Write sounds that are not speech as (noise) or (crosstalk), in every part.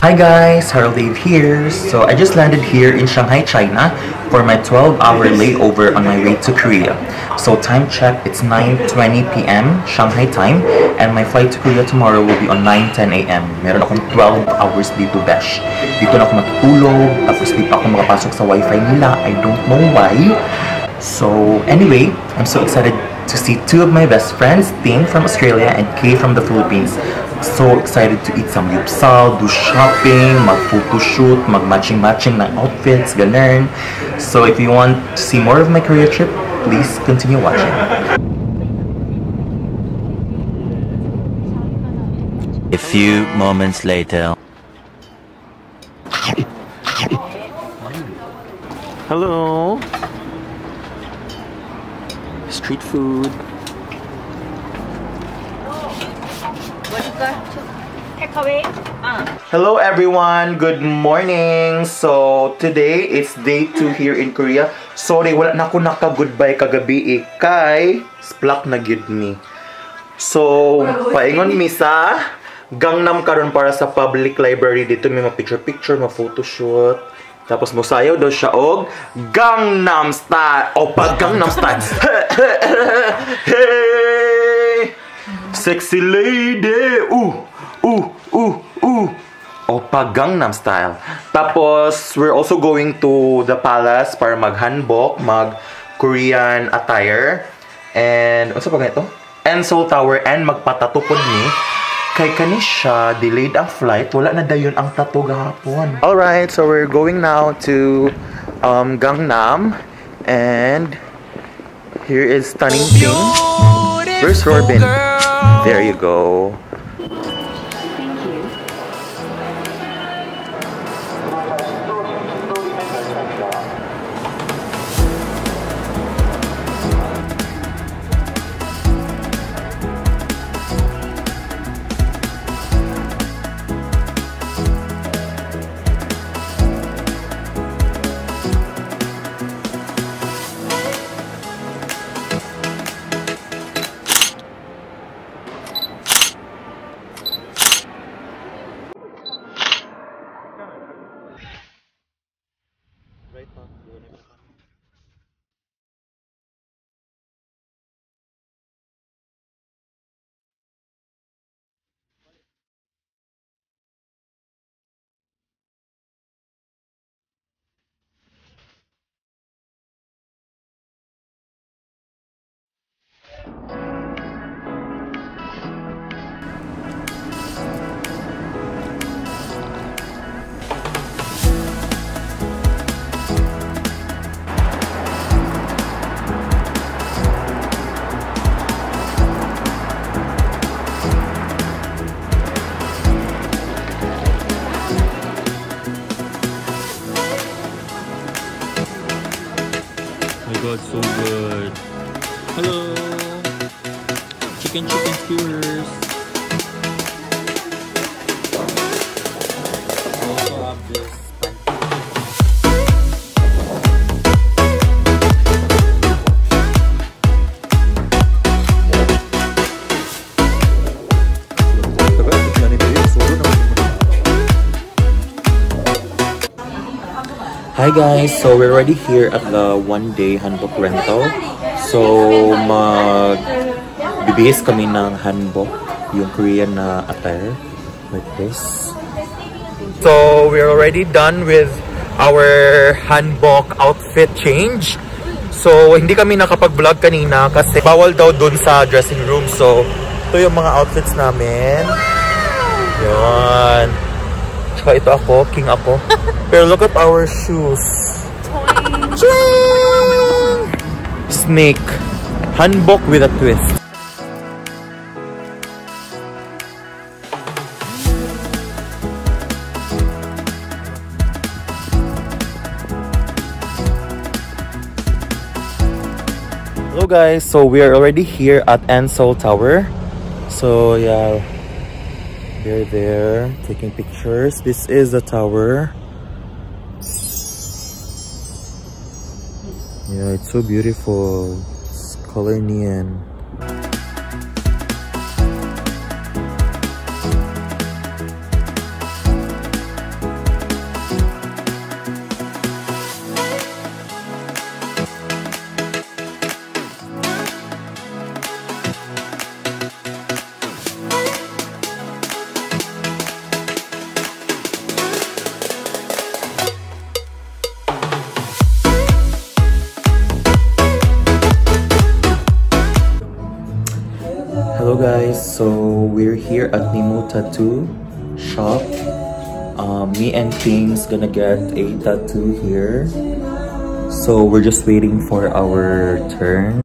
Hi guys, Harold Dave here. So I just landed here in Shanghai, China for my 12-hour layover on my way to Korea. So time check, it's 9.20 p.m. Shanghai time and my flight to Korea tomorrow will be on 9.10 a.m. Meron akong 12 hours dito, besh. Dito na ako matutulog, tapos dito ako makapasok sa wifi nila. I don't know why. So anyway, I'm so excited to see two of my best friends, Ting from Australia and Kay from the Philippines. So excited to eat samgyupsal, do shopping, mag-photoshoot, mag-matching-matching ng outfits, ganun. So if you want to see more of my Korea trip, please continue watching. A few moments later. Hello. street food. Hello everyone! Good morning! So, today it's day 2 here in Korea. Sorry, wala na ako naka-goodbye kagabi eh. Kay, splak na gid ni. So, paingon mi sa Gangnam karon para sa public library dito may ma picture picture, ma photoshoot. Tapos musayaw daw siya og Gangnam Style. O pag Gangnam Style. (laughs) hey! Sexy lady. Uh, uh, uh, uh. Opa Gangnam Style. Tapos, we're also going to the palace para mag-hanbok, mag-Korean attire. And, ano sa pa ganito? And Seoul Tower and magpatatupod ni kay kanisha delayed ang flight. Wala na dayon ang tato gahapon. All right so we're going now to um, Gangnam. And here is Stunning Pink where's Robin. There you go my Hi guys, so we're already here at the one day handbook rental. So mag bibihis kami ng handbook, yung Korean na attire like this. So we're already done with our handbook outfit change. So hindi kami nakapag-vlog kanina kasi bawal daw dun sa dressing room. So ito yung mga outfits namin. Yan. Tsaka ito ako, king ako. (laughs) Pero look at our shoes. Ching! Snake. Hanbok with a twist. Hello guys, so we are already here at N Seoul Tower. So yeah, they're there taking pictures. This is the tower. Yeah, it's so beautiful. It's color so we're here at Nemo Tattoo Shop. Um, me and Ting's gonna get a tattoo here. So we're just waiting for our turn.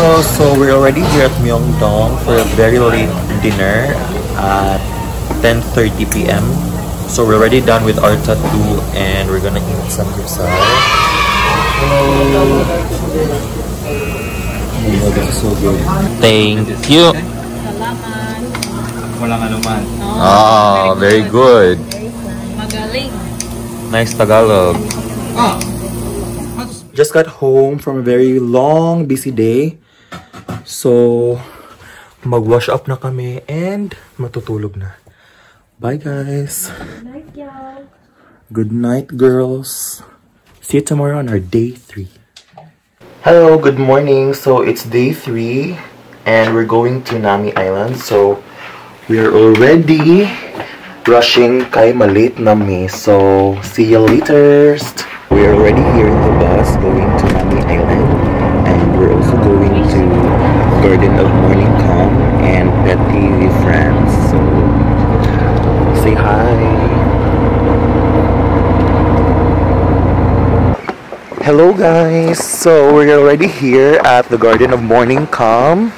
Hello, so we're already here at Myeongdong for a very late dinner at 10.30 p.m. So we're already done with our tattoo and we're gonna eat samgyupsal. Hello! Oh this is so good. Thank you. Walang anuman. Ah, very good. Magaling. Nice Tagalog. Just got home from a very long, busy day. So, mag-wash up na kami and matutulog na. Bye guys! Good night, girls! See you tomorrow on our day 3. Hello, good morning. So, it's day 3 and we're going to Nami Island. So, we are already rushing kay malate na mi. So, see you later! We are already here in the bus going to Garden of Morning Calm and with friends. So, say hi! Hello guys! So we're already here at the Garden of Morning Calm.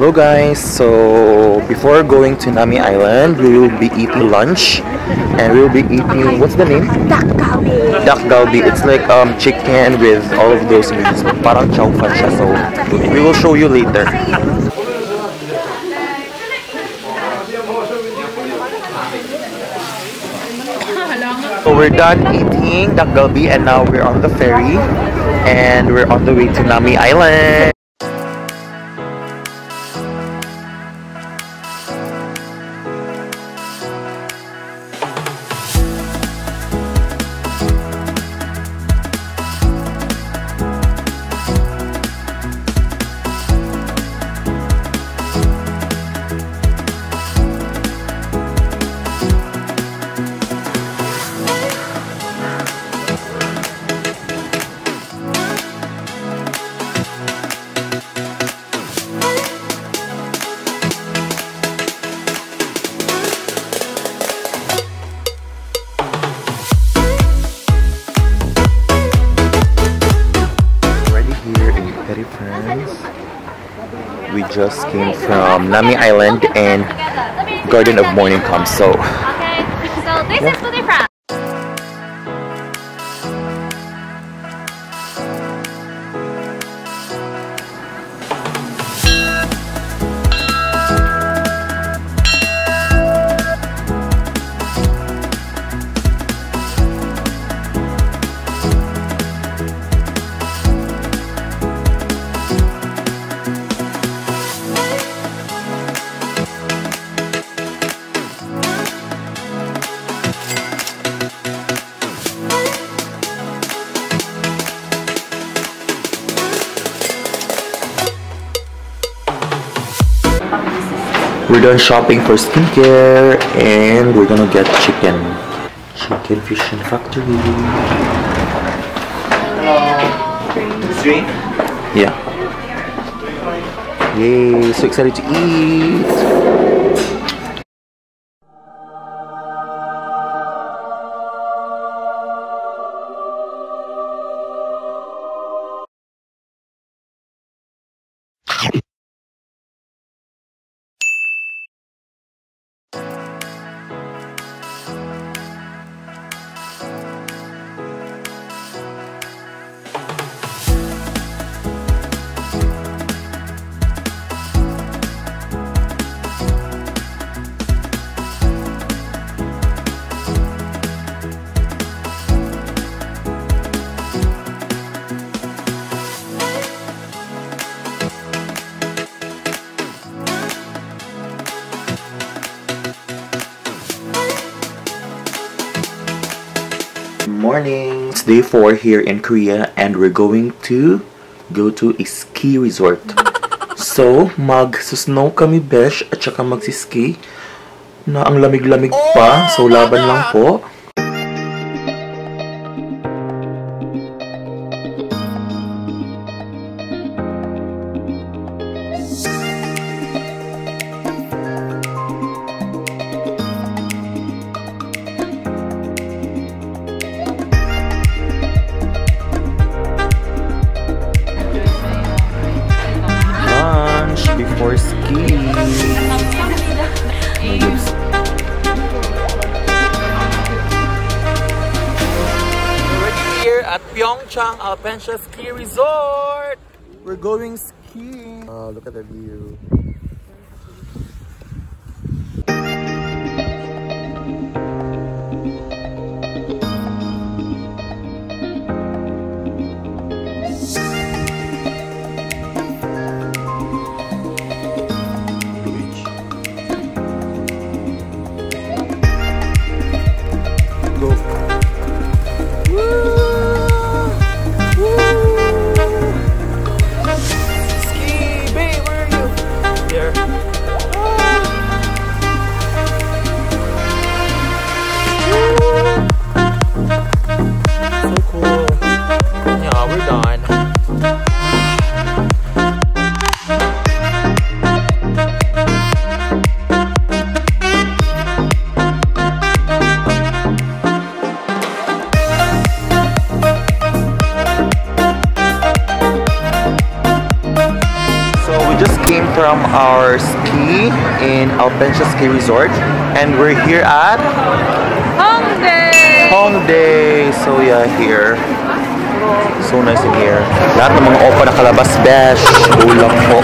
Hello guys, so before going to Nami Island, we will be eating lunch and we will be eating, what's the name? Dak Galbi. Dak galbi. It's like um chicken with all of those meats. Parang chow fan siya. So we will show you later. So we're done eating dak galbi and now we're on the ferry and we're on the way to Nami Island. Came from Nami Island and Garden of Morning Okay, so we're done shopping for skincare and we're gonna get chicken. Chicken Fish and Factory. Drink? Yeah. Yay, so excited to eat. Day 4 here in Korea and we're going to go to a ski resort. (laughs) so, mag-snow kami besh at saka magsi-ski na ang lamig-lamig pa. So, laban lang po. Lunch before ski. We're here at Pyeongchang Alpensia Ski Resort. We're going skiing. Oh, look at the view. Our ski in Alpensia Ski Resort and we're here at Hongdae! Hongdae. So yeah, here. So nice in here. Lahat ng mga opa nakalabas, besh. Bulak po.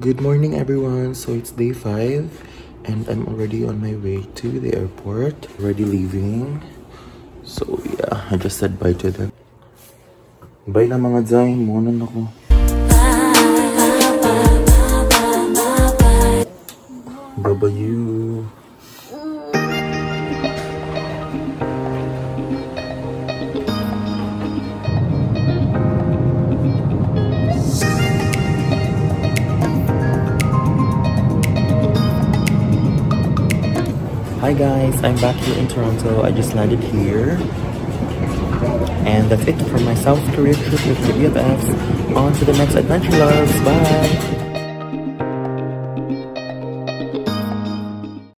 Good morning everyone. So it's day 5 and I'm already on my way to the airport. Already leaving. So yeah, I just said bye to them. Bye na mga Zay. Muna na ako. Bye-bye. Hi guys, I'm back here in Toronto. I just landed here. And that's it for my South Korea trip with the. On to the next adventure loves. Bye!